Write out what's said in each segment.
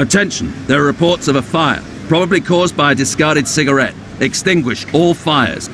Attention, there are reports of a fire, probably caused by a discarded cigarette. Extinguish all fires.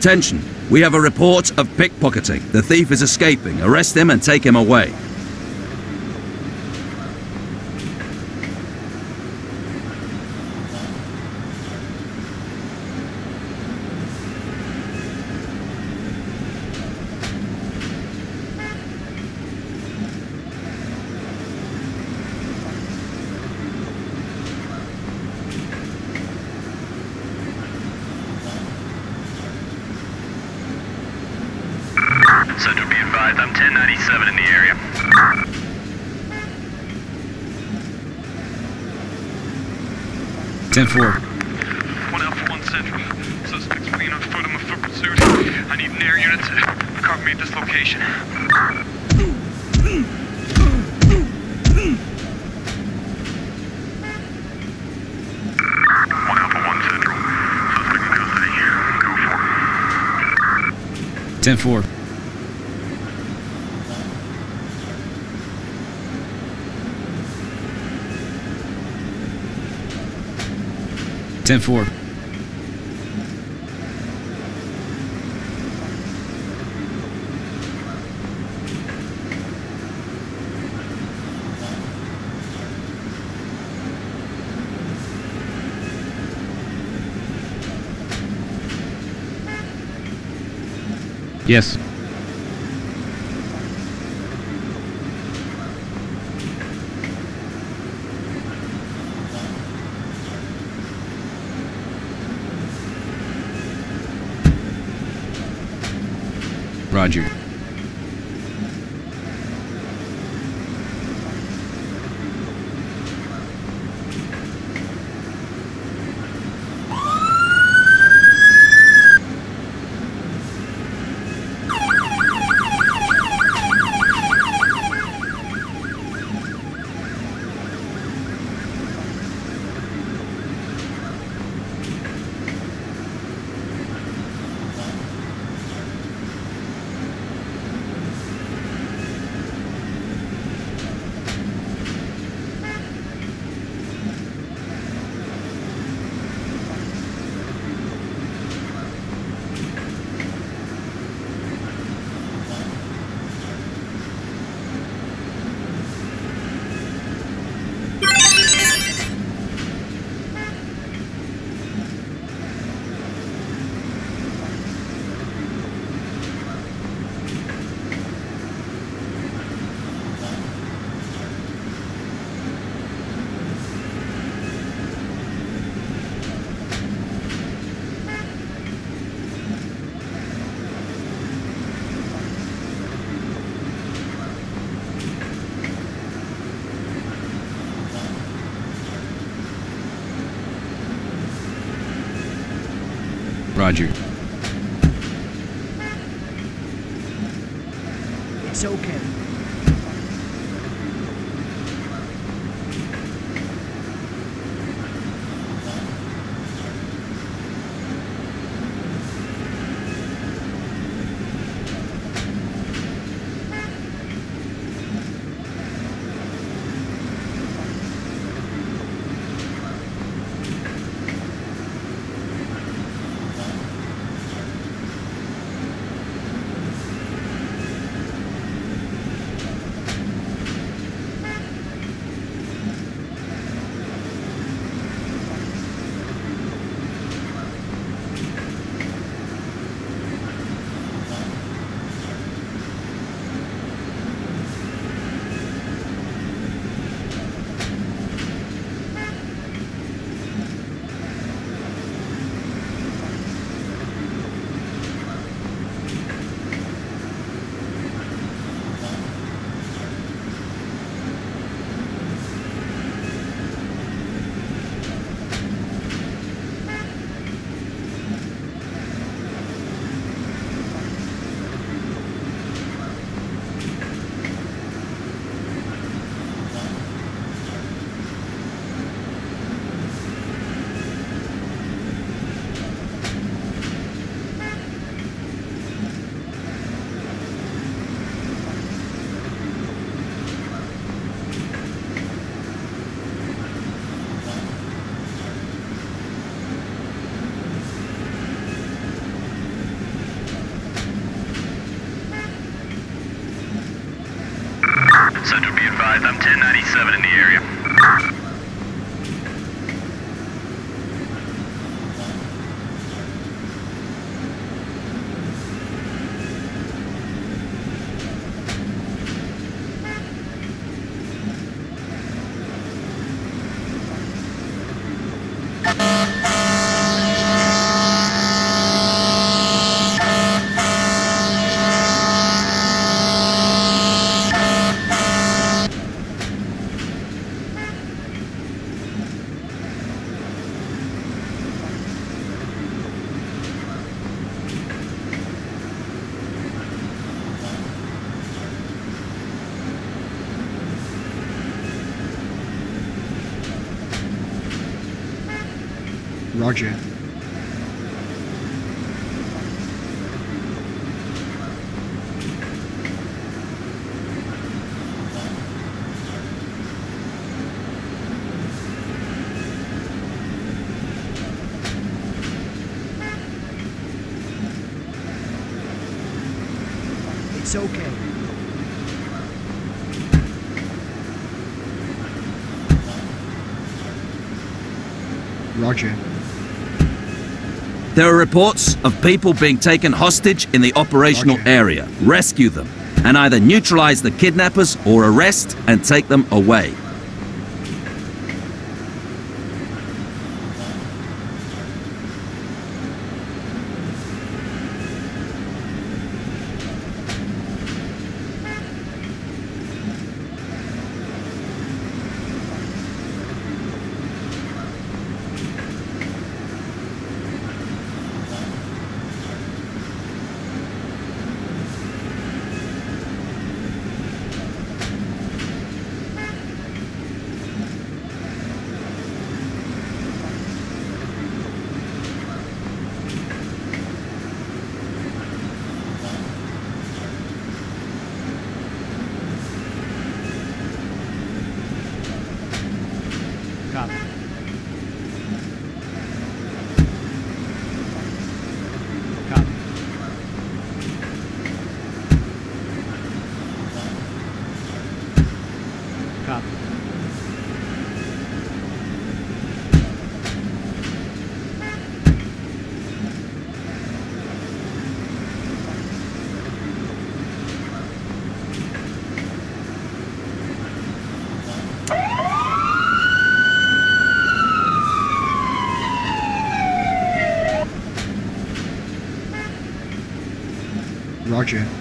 Attention, we have a report of pickpocketing. The thief is escaping. Arrest him and take him away. Central, be advised, I'm 1097 in the area. Ten four. One Alpha One Central. Suspects fleeing on foot in a foot pursuit. I need an air unit to cover me at this location. One Alpha One Central. Suspect in custody. Go for it. Ten four. Ten four. Yes. Roger. Roger. It's okay. 7 in the area. Roger. It's okay. Roger. There are reports of people being taken hostage in the operational area. Rescue them and either neutralize the kidnappers or arrest and take them away. Roger.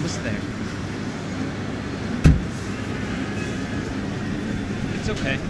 Almost there. It's okay.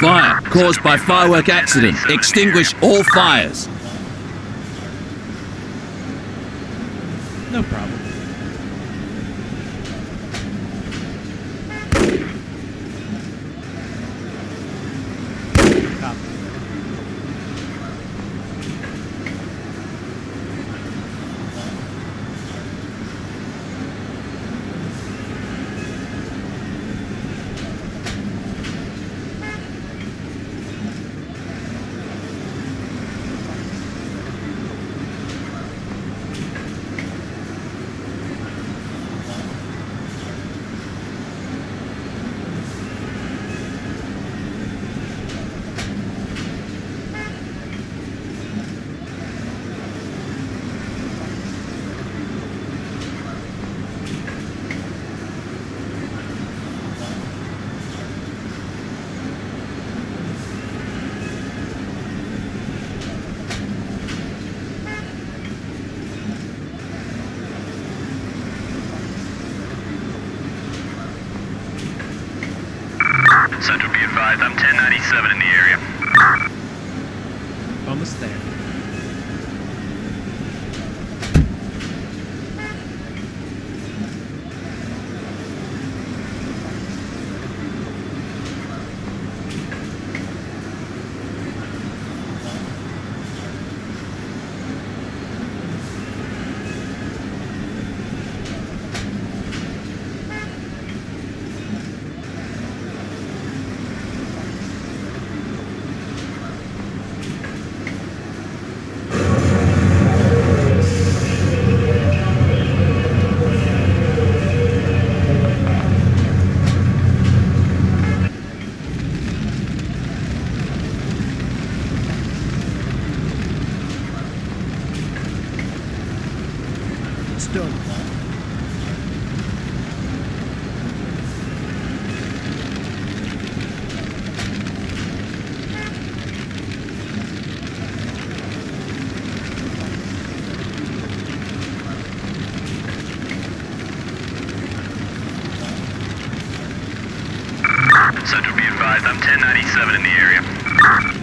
Fire caused by firework accident. Extinguish all fires. 1097 in the area.